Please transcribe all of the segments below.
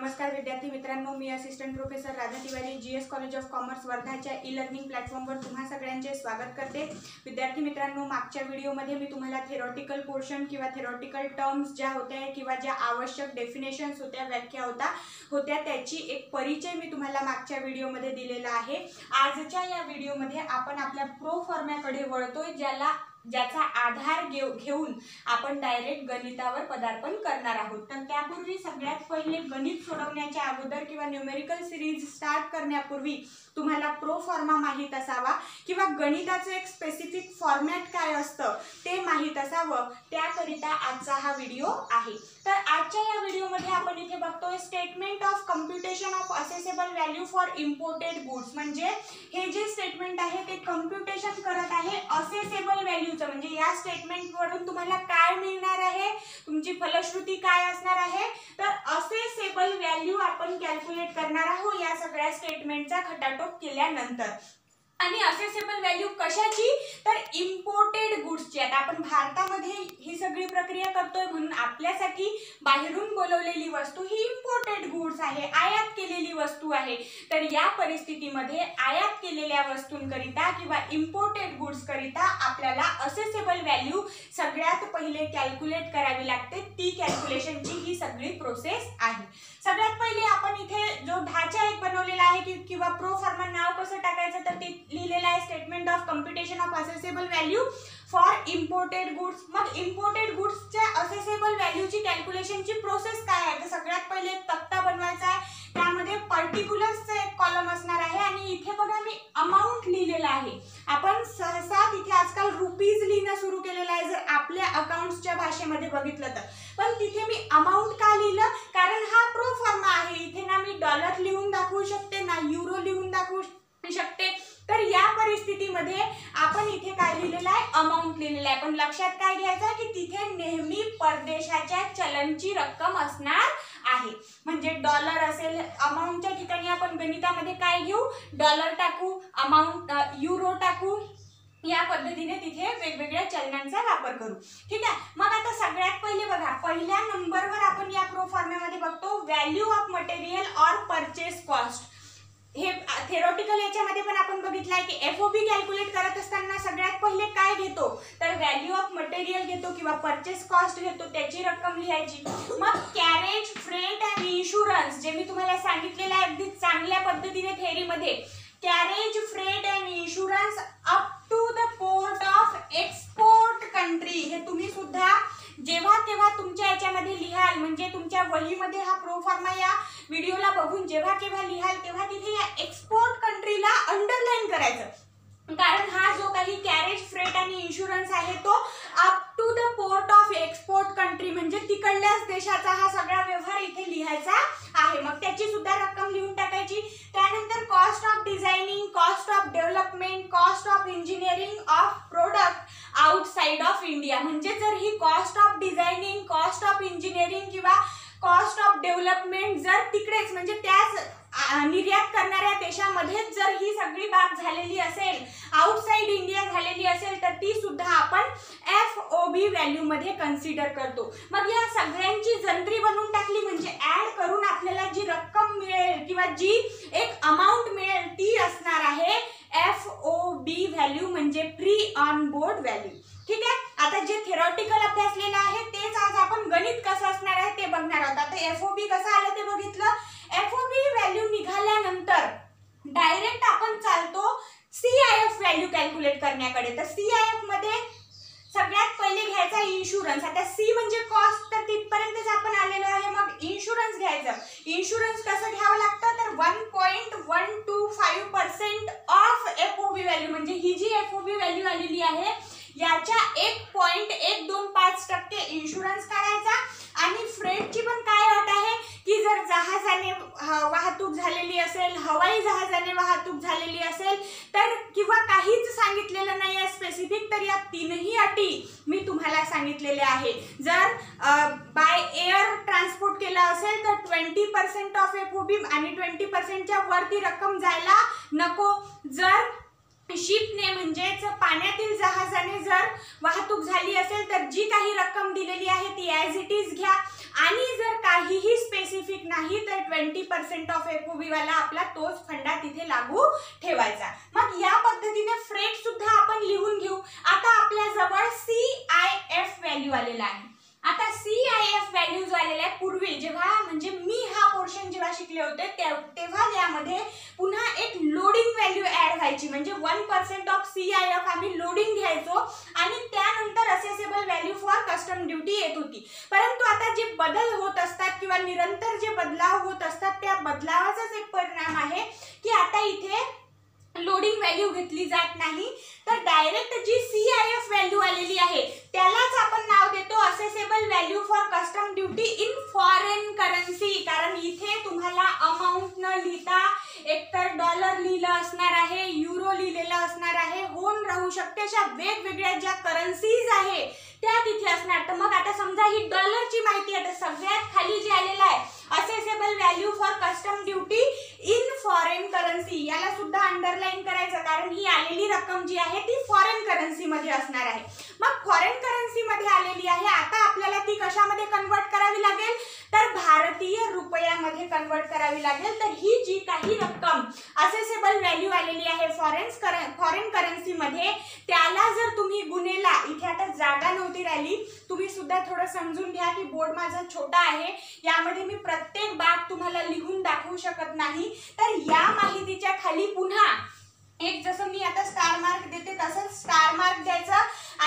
नमस्कार विद्यार्थी मित्रांनो मी assistant professor Radha Tiwari G S college of commerce वर्धाच्या e learning प्लॅटफॉर्मवर तुम्हा सगळ्यांचे स्वागत करते. विद्यार्थी मित्रांनो मागच्या व्हिडिओमध्ये मी तुम्हाला थेरॉटिकल पोर्शन किंवा थेरॉटिकल टर्म्स ज्या होत्या किंवा ज्या आवश्यक डेफिनेशन्स होत्या व्याख्या होता होत्या त्याची एक परिचय मी तुम्हाला मागच्या व्हिडिओमध्ये दिलेला आहे. आजच्या या व्हिडिओमध्ये आपण आपल्या प्रो फॉर्मॅकडे वळतोय ज्याला ज्याचा आधार घेऊ घेऊन आपण डायरेक्ट गणितावर पदार्पण करणार आहोत. तर त्यापूर्वी सगळ्यात पहिले गणित सोडवण्याच्या अगोदर किंवा न्यूमेरिकल सिरीज स्टार्ट करण्यापूर्वी तुम्हाला प्रो फॉर्मा माहीत असावा किंवा गणिताचं एक स्पेसिफिक फॉर्मॅट काय असतं ते माहीत असावं त्याकरिता आजचा हा व्हिडिओ आहे. तर आजच्या या व्हिडिओमध्ये आपण इथे बघतोय statement of computation of assessable value for imported goods म्हणजे हे जे स्टेटमेंट आहे ते कम्प्युटेशन करत आहे असेसेबल व्हॅल्यू व्हॅल्यूचं म्हणजे या स्टेटमेंटवरून तुम्हाला काय मिळणार आहे? तुमची फलश्रुती काय असणार आहे? तर असे सेबल व्हॅल्यू आपण कॅल्क्युलेट करणार आहोत या सगळ्या स्टेटमेंटचा खटाटोप केल्यानंतर. आणि असेसेबल व्हॅल्यू कशाची? तर इम्पोर्टेड गुड्सची आता आपण भारतामध्ये ही सगळी प्रक्रिया करतोय म्हणून आपल्यासाठी बाहेरून बोलवलेली वस्तू ही इम्पोर्टेड गुड्स आहे आयात केलेली वस्तू आहे. तर या परिस्थितीमध्ये आयात केलेल्या वस्तूंकरिता किंवा इम्पोर्टेड गुड्सकरिता आपल्याला असेसेबल व्हॅल्यू सगळ्यात पहिले कॅल्क्युलेट करावी लागते. ती कॅल्क्युलेशनची ही सगळी प्रोसेस आहे. सगळ्यात पहिले आपण इथे जो ढाचा एक बनवलेला आहे की किंवा प्रो फार्मा नाव कसं टाकायचं तर ते लिहिलेलं आहे statement of computation of assessable value for imported goods मग इम्पोर्टेड गुड्सच्या असेसेबल व्हॅल्यूची कॅल्क्युलेशनची प्रोसेस काय आहे? तर सगळ्यात पहिले एक तक्ता बनवायचा आहे. त्यामध्ये पर्टिक्युलर्सचा एक कॉलम असणार आहे आणि इथे बघा मी अमाऊंट लिहिलेला आहे. आपण सहसा तिथे आजकाल रुपीज लिहिणं सुरू केलेलं आहे जर आपल्या अकाउंट्सच्या भाषेमध्ये बघितलं तर. पण तिथे मी अमाऊंट का लिहिलं? कारण हा प्रो फॉर्मा आहे. इथे ना मी डॉलर लिहून दाखवू शकते ना युरो लिहून दाखवू शकते. मध्ये आपण इथे काय लिहिलेलं आहे? अमाऊंट लिहिलेलं आहे. पण लक्षात काय घ्यायचं आहे की तिथे नेहमी परदेशाच्या चलनची रक्कम असणार आहे. म्हणजे डॉलर असेल अमाऊंटच्या ठिकाणी आपण गणितामध्ये काय घेऊ? डॉलर टाकू अमाऊंट युरो टाकू. या पद्धतीने तिथे वेगवेगळ्या चलनांचा वापर करू. ठीक आहे? मग आता सगळ्यात पहिले बघा. पहिल्या नंबरवर आपण या प्रोफॉर्मेमध्ये बघतो value of material or purchase cost हे थेरॉटिकल याच्यामध्ये पण आपण बघितलं आहे की एफ ओ बी कॅल्क्युलेट करत असताना सगळ्यात पहिले काय घेतो? तर व्हॅल्यू ऑफ मटेरियल घेतो किंवा परचेस कॉस्ट घेतो त्याची रक्कम लिहायची. मग कॅरेज फ्रेट अँड इन्शुरन्स जे मी तुम्हाला सांगितलेलं आहे अगदी चांगल्या पद्धतीने थेरीमध्ये carriage freight and insurance up to the port of export country हे तुम्ही सुद्धा जेव्हा तेव्हा तुमच्या याच्यामध्ये लिहाल म्हणजे तुमच्या वहीमध्ये हा प्रो फॉर्मा या व्हिडिओला बघून जेव्हा केव्हा लिहाल तेव्हा तिथे या एक्सपोर्ट कंट्रीला अंडरलाईन करायचं. कारण हा जो काही कॅरेज फ्रेट आणि इन्शुरन्स आहे तो up to the port of export country म्हणजे तिकडल्याच देशाचा हा सगळा व्यवहार इथे लिहायचा आहे. मग त्याची सुद्धा रक्कम लिहून टाकायची. त्यानंतर cost of designing cost of development cost of engineering of product outside of India म्हणजे जर ही cost of designing cost of engineering किंवा कॉस्ट ऑफ डेव्हलपमेंट जर तिकडेच म्हणजे त्याच निर्यात करणाऱ्या देशामध्येच जर ही सगळी बाब झालेली असेल आउटसाईड इंडिया झालेली असेल तर ती सुद्धा आपण एफ ओ बी व्हॅल्यूमध्ये कन्सिडर करतो. मग या सगळ्यांची जंत्री बनवून टाकली म्हणजे ॲड करून आपल्याला जी रक्कम मिळेल किंवा जी एक अमाऊंट मिळेल ती असणार आहे एफ ओ बी व्हॅल्यू म्हणजे प्री ऑन बोर्ड व्हॅल्यू ठीक आहे आता जे थेरॉटिकल अभ्यासलेलं आहे तेच आज आपण गणित कसं असणार आहे ते बघणार आहोत आता एफ ओ बी कसं आलं ते बघितलं एफ ओ बी व्हॅल्यू निघाल्यानंतर डायरेक्ट आपण चालतो C I F value calculate करण्याकडे तर सी आय एफमध्ये सगळ्यात पहिले घ्यायचा इन्शुरन्स आता सी म्हणजे कॉस्ट तर तिथपर्यंतच आपण आलेलो आहे मग इन्शुरन्स घ्यायचं. इन्शुरन्स कसं घ्यावं लागतं? तर one point one two five percent of F O B value म्हणजे ही जी एफ ओ बी व्हॅल्यू आलेली आहे याच्या एक पॉईंट एक दोन पाच टक्के इन्शुरन्स काढायचा आणि फ्रेटची पण काय अट आहे की जर जहाजाने वाहतूक झालेली असेल हवाई जहाजाने वाहतूक झालेली असेल तर किंवा काहीच सांगितलेलं नाही आहे स्पेसिफिक तर या तीनही अटी मी सांगितलेले आहे. जर बाय एअर ट्रान्सपोर्ट केला असेल तर twenty percent of F O B आणि ट्वेंटी पर्सेंटच्या वरती रक्कम जायला नको. जर शिपने म्हणजेच पाण्यातील जहाजाने जर वाहतूक झाली असेल तर जी काही रक्कम दिलेली आहे ती ॲज इट इज घ्या. आणि जर काहीही स्पेसिफिक नाही तर ट्वेंटी पर्सेंट ऑफ वाला आपला तोच फंडा तिथे लागू ठेवायचा. मग या पद्धतीने फ्रेट सुद्धा आपण लिहून घेऊ आता आपल्या जवळ सी आय एफ व्हॅल्यू आलेला आहे आता सी आय एफ व्हॅल्यू आलेल्या आहे पूर्वी जेव्हा म्हणजे मी हा पोर्शन जेव्हा शिकले होते तेव्हा यामध्ये पुन्हा एक लोडिंग व्हॅल्यू ऍड व्हायची म्हणजे one percent of C I F आम्ही लोडिंग घ्यायचो आणि त्यानंतर assessable value for custom duty येत होती परंतु आता जे बदल होत असतात किंवा निरंतर जे बदलाव होत असतात त्या बदलावाचाच एक परिणाम आहे की आता इथे लोडिंग व्हॅल्यू घेतली जात नाही तर डायरेक्ट जी सी आय एफ व्हॅल्यू आलेली आहे त्यालाच आपण नाव देतो assessable value for custom duty in foreign currency कारण इथे तुम्हाला अमाऊंट न लिहिता एकतर डॉलर लिहिलं असणार आहे युरो लिहिलेलं असणार आहे होऊन राहू शकते अशा वेगवेगळ्या ज्या करन्सीज आहे त्या तिथे असणार. तर मग आता समजा ही डॉलरची माहिती आता सगळ्यात खाली जे आलेलं आहे assessable value for custom duty in foreign currency याला सुद्धा अंडरलाईन करायचं कारण ही आलेली रक्कम जी आहे ती फॉरेन करन्सी मध्ये असणार आहे. मग फॉरेन करन्सी मध्ये आलेली आहे आता आपल्याला ती कशामध्ये कन्वर्ट करावी लागेल? तर भारतीय रुपयामध्ये कन्वर्ट करावी लागेल. तर ही जी काही रक्कम असेसेबल व्हॅल्यू आलेली आहे फॉरेन फॉरेन करन्सीमध्ये त्याला जर तुम्ही गुन्हेला इथे आता जागा नव्हती राहिली तुम्ही सुद्धा थोडं समजून घ्या की बोर्ड माझा छोटा आहे. यामध्ये मी प्रत्येक बाब तुम्हाला लिहून दाखवू शकत नाही. तर या माहितीच्या खाली पुन्हा एक जसं मी आता स्टार मार्क देते तसं स्टार मार्क द्यायचा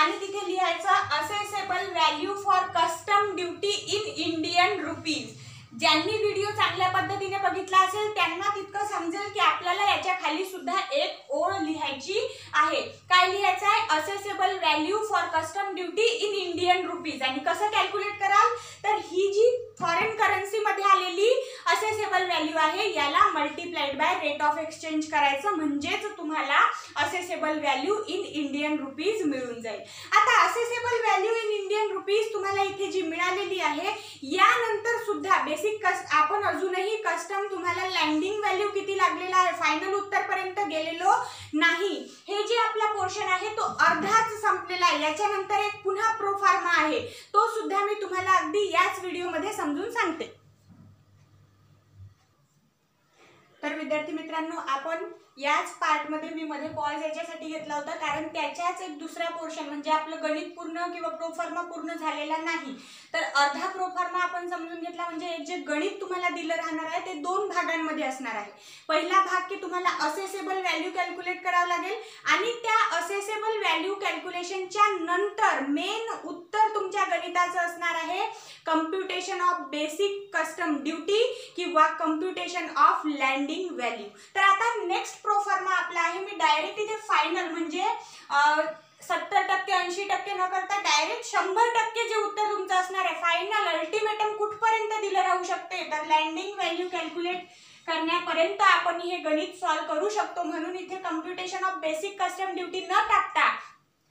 आणि तिथे लिहायचं assessable value for custom duty in Indian rupees ज्यांनी व्हिडिओ चांगल्या पद्धतीने बघितला असेल त्यांना तितकं समजेल की आपल्याला याच्या खाली सुद्धा एक ओळ लिहायची आहे. काय लिहायचं आहे? Assessable value for custom duty in Indian rupees आणि कसं कॅल्क्युलेट कराल? तर ही जी फॉर करन्सी मध्ये आलेली असेसेबल व्हॅल्यू आहे. याला multiplied by rate of exchange करायचं म्हणजेच तुम्हाला assessable value in Indian rupees मिळून जाईल. आता assessable value in Indian rupees तुम्हाला इथे जी मिळालेली आहे यानंतर सुद्धा बेसिक कस आपण अजूनही कस्टम तुम्हाला लँडिंग व्हॅल्यू किती लागलेला आहे? फायनल उत्तरपर्यंत गेलेलो नाही. हे जे आपला पोर्शन आहे तो अर्धाच संपलेला आहे. याच्यानंतर एक पुन्हा प्रोफार्मा आहे. तो सुद्धा मी तुम्हाला अगदी याच व्हिडिओमध्ये समजून सांगते. तर विद्यार्थी मित्रांनो आपण याच पार्टमध्ये मी मध्ये पॉज याच्यासाठी घेतला होता. कारण त्याच्याच एक दुसरा पोर्शन म्हणजे आपलं गणित पूर्ण किंवा प्रोफार्मा पूर्ण झालेला नाही. तर अर्धा प्रोफार्मा आपण समजून घेतला म्हणजे एक जे गणित तुम्हाला दिलं राहणार आहे ते दोन भागांमध्ये असणार आहे. पहिला भाग की तुम्हाला असेसेबल व्हॅल्यू कॅल्क्युलेट करावं लागेल आणि त्या असेसेबल व्हॅल्यू कॅल्क्युलेशनच्या नंतर मेन उत्तर असणार आहे. Computation of basic custom duty किंवा कम्प्युटेशन ऑफ लँडिंग व्हॅल्यू तर आता नेक्स्ट प्रोफॉर्मा आपला आहे. मी डायरेक्ट इथे फायनल म्हणजे सत्तर टक्के ऐंशी टक्के न करता डायरेक्ट शंभर टक्के जे उत्तर तुमचं असणार आहे. फायनल अल्टिमेटम कुठपर्यंत दिलं राहू शकते? तर लँडिंग व्हॅल्यू कॅल्क्युलेट करण्यापर्यंत आपण हे गणित सॉल्व्ह करू शकतो. म्हणून इथे computation of basic custom duty न टाकता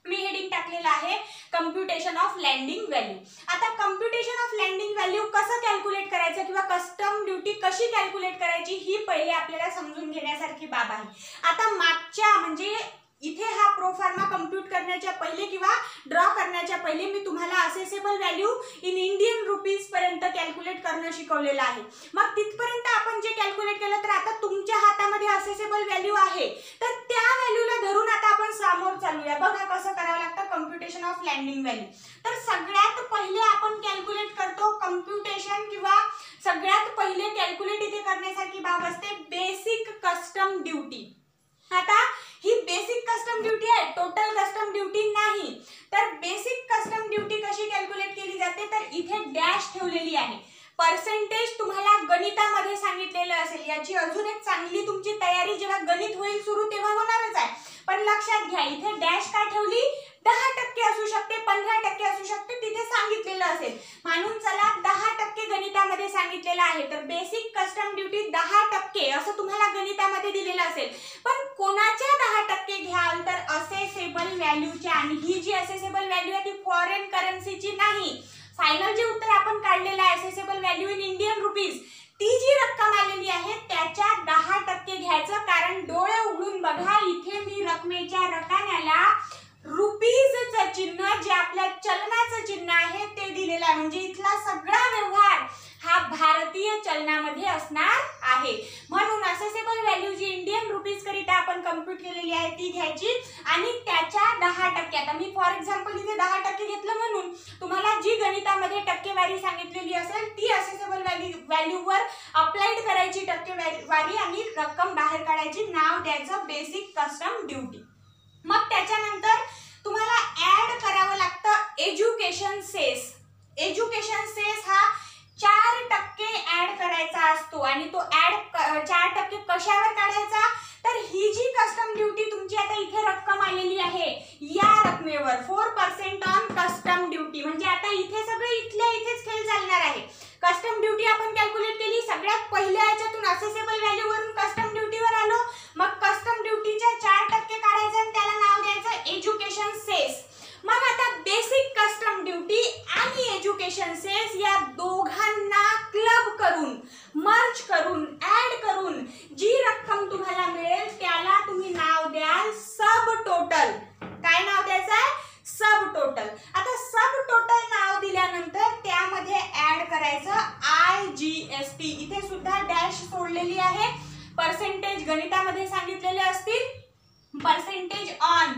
मी हेडिंग टाकलेलं आहे कम्प्युटेशन ऑफ लँडिंग व्हॅल्यू आता कम्प्युटेशन ऑफ लँडिंग व्हॅल्यू कसं कॅल्क्युलेट करायचं किंवा कस्टम ड्युटी कशी कॅल्क्युलेट करायची ही पहिले आपल्याला समजून घेण्यासारखी बाब आहे. आता मागच्या म्हणजे इथे हा प्रोफार्मा कम्प्यूट करण्याच्या पहिले किंवा ड्रॉ करण्याच्या पहिले मी तुम्हाला assessable value in Indian rupees पर्यंत कॅल्क्युलेट करणं शिकवलेलं आहे. मग तिथपर्यंत आपण जे कॅल्क्युलेट केलं तर आता तुमच्या हातामध्ये असेसेबल व्हॅल्यू आहे. तर त्या व्हॅल्यूला धरून आता आपण समोर चालूया. बघा कसं करावं लागतं. कम्प्युटेशन ऑफ लँडिंग व्हॅल्यू तर सगळ्यात पहिले आपण कॅल्क्युलेट करतो कम्प्युटेशन किंवा सगळ्यात पहिले कॅल्क्युलेट इथे करण्यासारखी बाब असते बेसिक कस्टम ड्युटी आता ही बेसिक कस्टम ड्युटी आहे टोटल कस्टम ड्युटी नाही. तर बेसिक कस्टम ड्युटी कशी कॅल्क्युलेट केली जाते? तर इथे डॅश ठेवलेली आहे. पर्सेंटेज तुम्हाला गणितामध्ये सांगितलेलं असेल याची अजून एक चांगली तुमची तयारी जेव्हा गणित होईल सुरू तेव्हा होणारच आहे. पण लक्षात घ्या इथे डॅश का ठेवली? दहा टक्के असू शकते पंधरा टक्के असू शकते तिथे सांगितलेलं असेल. म्हणून चला दहा टक्के गणितामध्ये सांगितलेलं आहे. तर बेसिक कस्टम ड्युटी दहा टक्के असं तुम्हाला गणितामध्ये दिलेलं असेल. पण कोणाच्या दहा टक्के घ्याल तर असेसेबल व्हॅल्यूच्या आणि ही जी असेसेबल व्हॅल्यू आहे ती फॉरेन करन्सीची नाही. फायनल जे उत्तर आपण काढलेलं आहे assessable value in Indian rupees ती जी रक्कम म्हणजे इथला सगळा व्यवहार हा भारतीय चलनामध्ये असणार आहे. म्हणून असेसेबल व्हॅल्यू जी इंडियन रुपीज करिता आपण कम्प्युट केलेली आहे ती घ्यायची. आणि त्याच्या दहा टक्के आता मी फॉर एक्झाम्पल इथे दहा टक्के घेतलं म्हणून तुम्हाला जी गणितामध्ये टक्केवारी सांगितलेली असेल ती असेसेबल व्हॅल्यू व्हॅल्यूवर अप्लाइड करायची टक्केवारी आणि रक्कम बाहेर काढायची. नाव द्यायचं बेसिक कस्टम ड्युटी मग त्याच्यानंतर तुम्हाला ॲड करावं लागतं एज्युकेशन सेस एज्युकेशन सेस हा चार टक्के ऍड करायचा असतो. आणि तो ऍड चार टक्के कशावर काढायचा? तर ही जी कस्टम ड्युटी तुमची आता इथे रक्कम आलेली आहे या रकमेवर. Four percent on custom duty म्हणजे आता इथे सगळे इथल्या इथेच खेळ चालणार आहे. कस्टम ड्युटी आपण कॅल्क्युलेट केली सगळ्यात पहिल्या याच्यातून असेसेबल व्हॅल्यू वरून कस्टम ड्युटीवर आलो मग कस्टम ड्युटीच्या चार टक्के काढायचं आणि त्याला नाव द्यायचं एज्युकेशन सेस मग आता बेसिक कस्टम ड्युटी आणि एज्युकेशन सेस या दोघांना क्लब करून मर्ज करून ऍड करून जी रक्कम तुम्हाला मिळेल त्याला तुम्ही नाव द्याल सब टोटल काय नाव द्यायचं आहे सब टोटल आता सब टोटल नाव दिल्यानंतर त्यामध्ये ऍड करायचं आय जी एस टी इथे सुद्धा डॅश सोडलेली आहे. पर्सेंटेज गणितामध्ये सांगितलेले असतील. Percentage on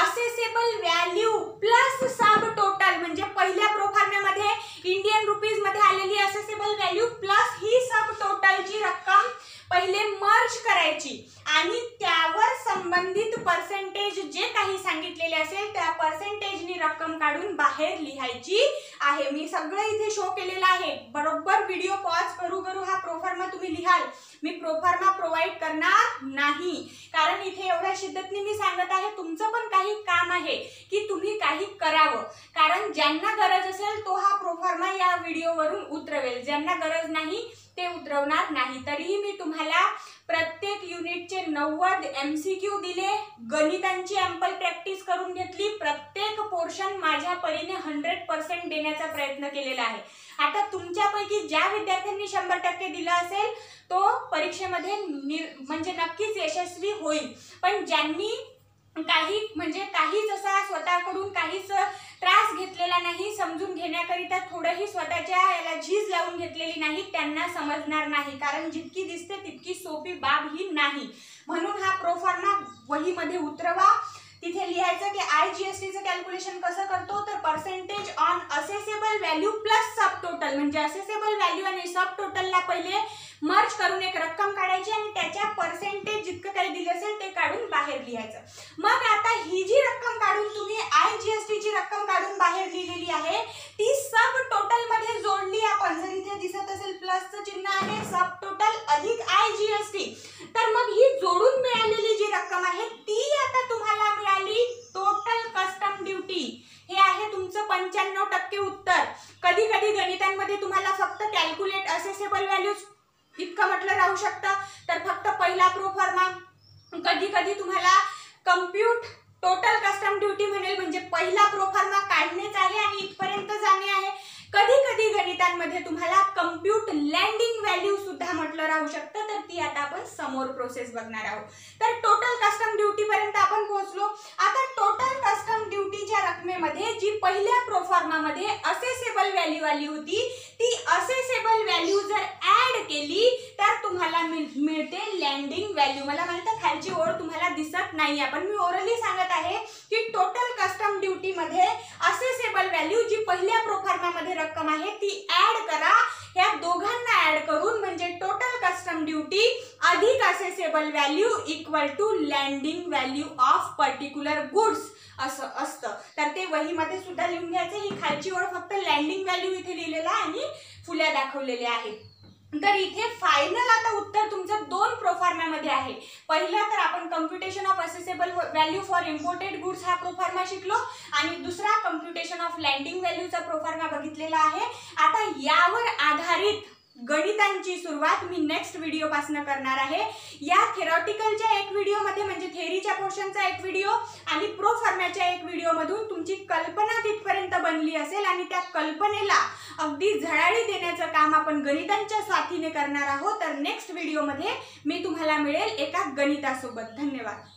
assessable value plus sub total म्हणजे पहिल्या प्रोफार्म्यामध्ये इंडियन रुपीजमध्ये आलेली असेसेबल व्हॅल्यू प्लस ही सब टोटलची रक्कम पहिले मर्ज करायची. आणि त्यावर संबंधित पर्सेंटेज जे काही सांगितलेले असेल त्या पर्सेंटेज रक्कम काढून बाहेर लिहायची आहे. मी सगळं इथे शो केलेलं आहे. बरोबर व्हिडिओ पॉज करू करू हा प्रोफार्मा तुम्ही लिहाल. मी प्रोफार्मा प्रोव्हाइड करणार नाही. कारण इथे एवढ्या शिद्दतने मी सांगत आहे तुमचं पण काही काम आहे की तुम्ही काही करावं. कारण ज्यांना गरज असेल तो हा प्रोफार्मा या व्हिडिओवरून उतरवेल. ज्यांना गरज नाही ते उतरवणार नाही. तरीही मी तुम्हाला प्रत्येक युनिटचे नव्वद एम सी क्यू दिले. गणितांची अँपल प्रॅक्टिस करून घेतली. प्रत्येक पोर्शन माझ्या परीने हंड्रेड पर्सेंट देण्याचा प्रयत्न केलेला आहे. आता तुमच्यापैकी ज्या विद्यार्थ्यांनी शंभर टक्के दिलं असेल तो परीक्षेमध्ये म्हणजे नक्कीच यशस्वी होईल. पण ज्यांनी काही म्हणजे काहीच असा स्वतःकडून काहीच त्रास घेतलेला नाही समजून घेण्याकरिता थोडंही स्वतःच्या याला झीज लावून घेतलेली नाही त्यांना समजणार नाही. कारण जितकी दिसते तितकी सोपी बाब ही नाही. म्हणून हा प्रोफॉर्मा वहीमध्ये उतरवा. तिथे लिहायचं की आय जी एस टीचं कॅल्क्युलेशन कसं करतो तर percentage on assessable value plus sub total म्हणजे असेसेबल व्हॅल्यू आणि सब टोटलला पहिले मर्ज करून एक रक्कम काढायची आणि त्याच्या पर्सेंटेज जितकं काही दिलं असेल ते काढून बाहेर लिहायचं. मग आता ही जी रक्कम काढून तुम्ही आय जी एस टीची रक्कम काढून बाहेर लिहिलेली आहे ती सब टोटलमध्ये जोडली आपण. जर इथे दिसत असेल प्लसचं चिन्ह आहे सब टोटल अधिक आय जी एस टी तर मग ही जोडून मिळालेली जी रक्कम आहे ती आता तुम्हाला मिळाली टोटल कस्टम ड्युटी हे आहे तुमचं पंच्याण्णव टक्के उत्तर. कधी कधी गणितांमध्ये तुम्हाला फक्त कॅल्क्युलेट असेसेबल व्हॅल्यूज इतकं म्हटलं राहू शकतं. तर फक्त पहिला प्रोफॉर्मा कधी कधी तुम्हाला कम्प्यूट टोटल कस्टम ड्युटी म्हणेल म्हणजे पहिला प्रोफॉर्मा काढणेच आहे आणि इथपर्यंत जाणे आहे. कधी कधी गणितांमध्ये तुम्हाला कम्प्यूट लँडिंग व्हॅल्यू सुद्धा म्हटलं राहू शकतं. ती आता आपण समोर प्रोसेस बघणार आहोत. तर टोटल कस्टम ड्युटी पर्यंत आपण पोहोचलो. आता टोटल कस्टम ड्युटीच्या रकमेमध्ये जी पहिल्या प्रोफॉर्मामध्ये असेसेबल व्हॅल्यू आली होती ती असेसेबल व्हॅल्यू जर ऍड केली तर तुम्हाला मिळते लँडिंग व्हॅल्यू मला म्हणतं खालची ओळ तुम्हाला दिसत नाही. आपण मी ओरली सांगत आहे की टोटल कस्टम ड्युटीमध्ये असेसेबल व्हॅल्यू जी पहिल्या प्रोफॉर्मामध्ये रक्कम आहे ती ऍड करा. या दोघा टोटल ड्युटी अधिक assessable value equal to landing value of particular goods असं असतं. तर ते वहीमध्ये सुद्धा लिहून घ्यायचं. ही खालची ओळ फक्त लँडिंग व्हॅल्यू इथे लिहिलेला आणि फुल्या दाखवलेल्या आहेत. तर इथे फायनल आता उत्तर तुमचं दोन प्रोफार्म्यामध्ये आहे. पहिलं तर आपण computation of assessable value for imported goods हा प्रोफार्मा शिकलो आणि दुसरा कम्प्युटेशन ऑफ लँडिंग व्हॅल्यूचा प्रोफार्मा बघितलेला आहे. आता यावर आधारित गणितांची सुरुवात मी नेक्स्ट व्हिडिओपासून करणार आहे. या थेरॉटिकलच्या एक व्हिडिओमध्ये म्हणजे थेरीच्या पोर्शनचा एक व्हिडिओ आणि प्रो फॉर्मॅच्या एक व्हिडिओमधून तुमची कल्पना तिथपर्यंत बनली असेल आणि त्या कल्पनेला अगदी झळाळी देण्याचं काम आपण गणितांच्या साथीने करणार आहोत. तर नेक्स्ट व्हिडिओमध्ये मी तुम्हाला मिळेल एका गणितासोबत. धन्यवाद.